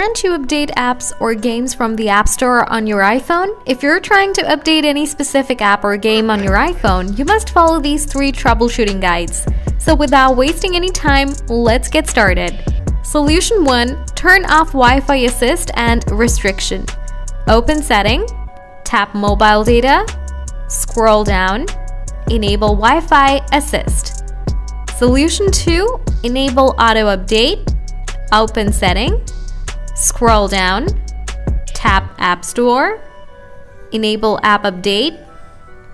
can't you update apps or games from the App Store on your iPhone? If you're trying to update any specific app or game on your iPhone, you must follow these three troubleshooting guides. So without wasting any time, let's get started. Solution 1. Turn off Wi-Fi assist and restriction. Open setting, tap mobile data, scroll down, enable Wi-Fi assist. Solution 2. Enable auto update, open setting, scroll down, tap App Store, enable app update.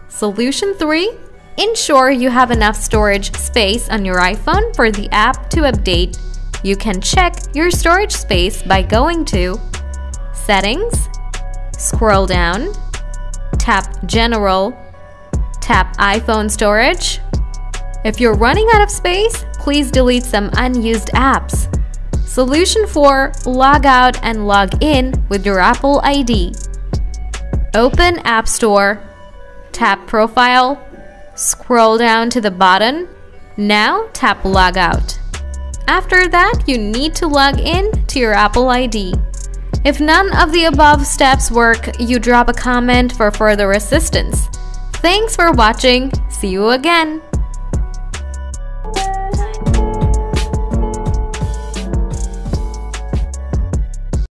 Solution 3. Ensure you have enough storage space on your iPhone for the app to update. You can check your storage space by going to Settings, scroll down, tap General, tap iPhone Storage. If you're running out of space, please delete some unused apps. Solution 4. Log out and log in with your Apple ID. Open App Store, tap Profile, scroll down to the bottom. Now tap Log Out. After that, you need to log in to your Apple ID. If none of the above steps work, you drop a comment for further assistance. Thanks for watching. See you again.